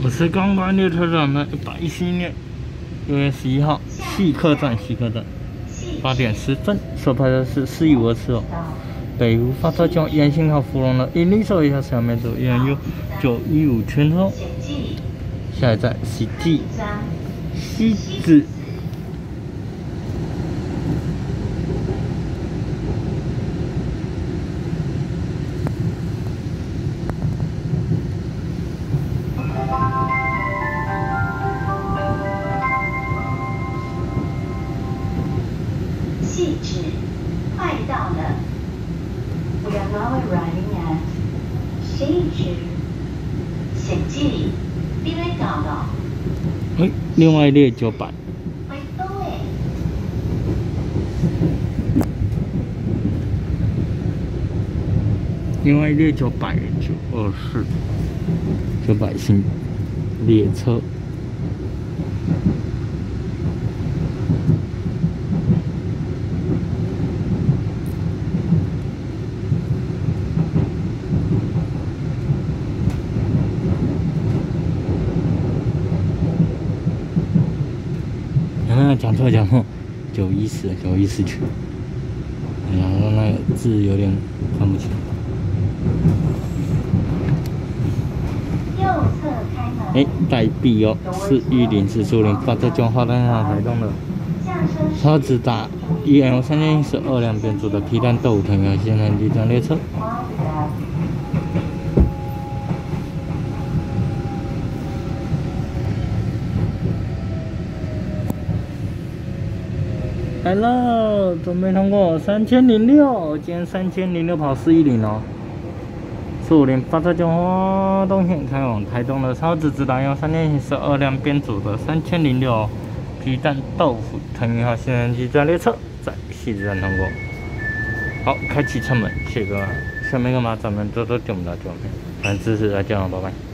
我是刚刚列车长的一百一十一年六月十一号，西客站，西客站，八点十分，所拍的是四一五二次哦。北湖发车将延信号芙蓉的引力手一下下面走，沿有九一五全车。下一站西记，西子。细致，快到了。We are now arriving at 细致，请记，邊位到到？哎，另外一列九百。另外一列九百九二四，九百新列车。讲错讲错，九一四九一四区。哎呀，那个字有点看不清。右侧开门。哎，代币哦，四一零四苏零，把这电话单上台动了。车子打 E L 三千一十二辆编组的皮蛋豆腐团圆线南机站列车。来了，准备通过三千零六，今天三千零六跑四一零哦。苏林发车江花东线开往台东的超值直达用三千零十二辆编组的三千零六皮蛋豆腐腾云号新人机站列车在西子站通过。好，开启车门，谢哥，下面干嘛？咱们多多点不到照片，反正支持大家，拜拜。